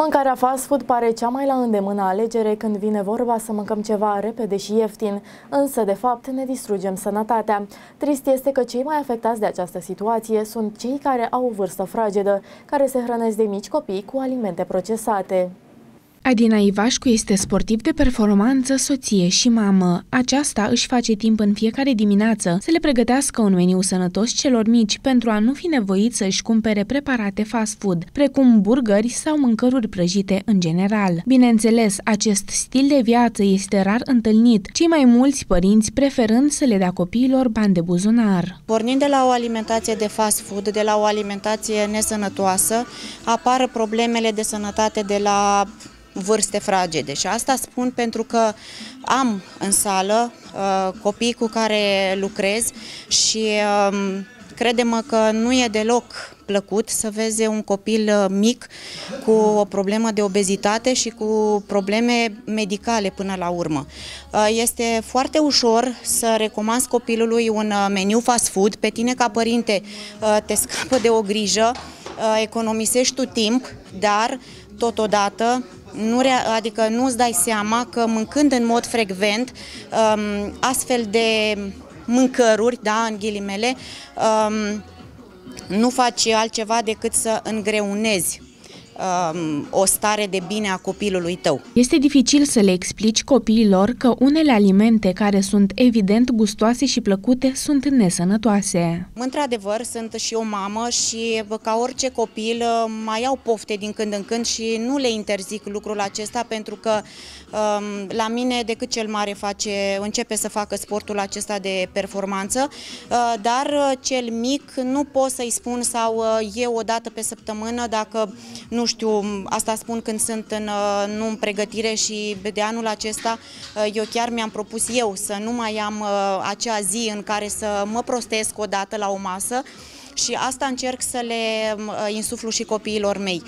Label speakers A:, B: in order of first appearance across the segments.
A: Mâncarea fast food pare cea mai la îndemână alegere când vine vorba să mâncăm ceva repede și ieftin, însă de fapt ne distrugem sănătatea. Trist este că cei mai afectați de această situație sunt cei care au o vârstă fragedă, care se hrănesc de mici copii cu alimente procesate.
B: Adina Ivașcu este sportiv de performanță, soție și mamă. Aceasta își face timp în fiecare dimineață să le pregătească un meniu sănătos celor mici pentru a nu fi nevoit să își cumpere preparate fast food, precum burgeri sau mâncăruri prăjite în general. Bineînțeles, acest stil de viață este rar întâlnit, cei mai mulți părinți preferând să le dea copiilor bani de buzunar.
C: Pornind de la o alimentație de fast food, de la o alimentație nesănătoasă, apar problemele de sănătate de la vârste fragede și asta spun pentru că am în sală uh, copii cu care lucrez și uh, crede-mă că nu e deloc plăcut să vezi un copil uh, mic cu o problemă de obezitate și cu probleme medicale până la urmă. Uh, este foarte ușor să recomanzi copilului un uh, meniu fast food, pe tine ca părinte te scapă de o grijă, economisești tu timp, dar totodată nu, adică nu-ți dai seama că mâncând în mod frecvent um, astfel de mâncăruri, da, în ghilimele, um, nu faci altceva decât să îngreunezi um, o stare de bine a copilului tău.
B: Este dificil să le explici copiilor că unele alimente care sunt evident gustoase și plăcute sunt nesănătoase.
C: Într-adevăr, sunt și o mamă și ca orice copil mai au pofte din când în când și nu le interzic lucrul acesta pentru că um, la mine decât cel mare face, începe să facă sportul acesta de performanță, uh, dar cel mic nu pot să-i spun sau uh, eu o dată pe săptămână dacă nu știu, asta spun când sunt în, uh, nu în pregătire și de anul acesta uh, eu chiar mi-am propus eu să nu mai am uh, acea zi în care să mă prostesc o dată la o masă, și asta încerc să le insuflu și copiilor mei.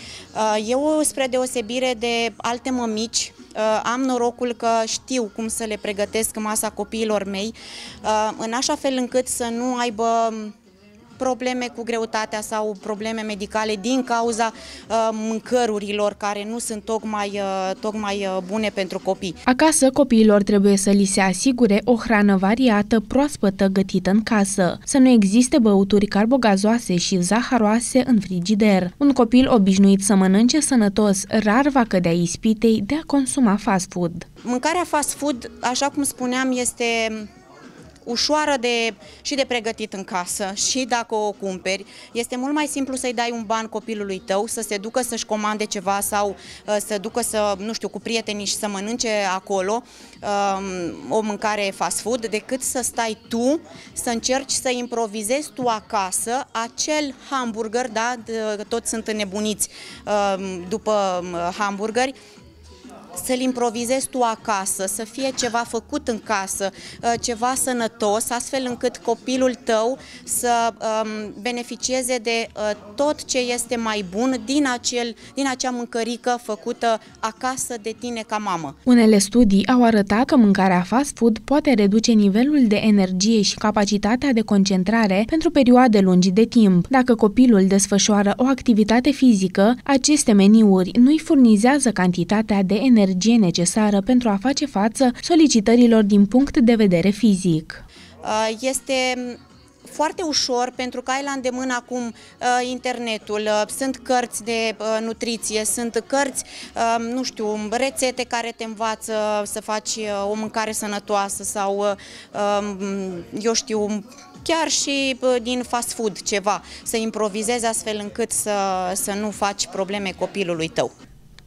C: Eu, spre deosebire de alte mămici, am norocul că știu cum să le pregătesc masa copiilor mei, în așa fel încât să nu aibă probleme cu greutatea sau probleme medicale din cauza uh, mâncărurilor care nu sunt tocmai, uh, tocmai uh, bune pentru copii.
B: Acasă, copiilor trebuie să li se asigure o hrană variată, proaspătă, gătită în casă, să nu existe băuturi carbogazoase și zaharoase în frigider. Un copil obișnuit să mănânce sănătos rar va cădea ispitei de a consuma fast food.
C: Mâncarea fast food, așa cum spuneam, este ușoară de, și de pregătit în casă și dacă o cumperi, este mult mai simplu să-i dai un ban copilului tău, să se ducă să-și comande ceva sau uh, să ducă să, nu știu, cu prietenii și să mănânce acolo um, o mâncare fast food, decât să stai tu, să încerci să improvizezi tu acasă acel hamburger, da, toți sunt înnebuniți um, după um, hamburgeri, să-l improvizezi tu acasă, să fie ceva făcut în casă, uh, ceva sănătos, astfel încât copilul tău să um, beneficieze de uh, tot ce este mai bun din, acel, din acea mâncărică făcută acasă de tine ca mamă.
B: Unele studii au arătat că mâncarea fast food poate reduce nivelul de energie și capacitatea de concentrare pentru perioade lungi de timp. Dacă copilul desfășoară o activitate fizică, aceste meniuri nu îi furnizează cantitatea de energie energie necesară pentru a face față solicitărilor din punct de vedere fizic.
C: Uh, este foarte ușor pentru că ai la îndemână acum uh, internetul, uh, sunt cărți de nutriție, sunt cărți, nu știu, rețete care te învață să faci o mâncare sănătoasă sau, um, eu știu, chiar și din fast food ceva, să improvizezi astfel încât să, să nu faci probleme copilului tău.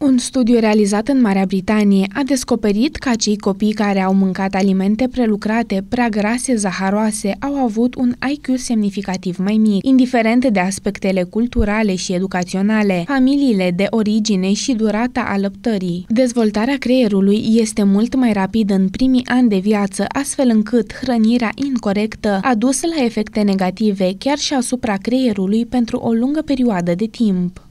B: Un studiu realizat în Marea Britanie a descoperit că cei copii care au mâncat alimente prelucrate, prea grase, zaharoase, au avut un IQ semnificativ mai mic, indiferent de aspectele culturale și educaționale, familiile de origine și durata alăptării. Dezvoltarea creierului este mult mai rapidă în primii ani de viață, astfel încât hrănirea incorrectă a dus la efecte negative chiar și asupra creierului pentru o lungă perioadă de timp.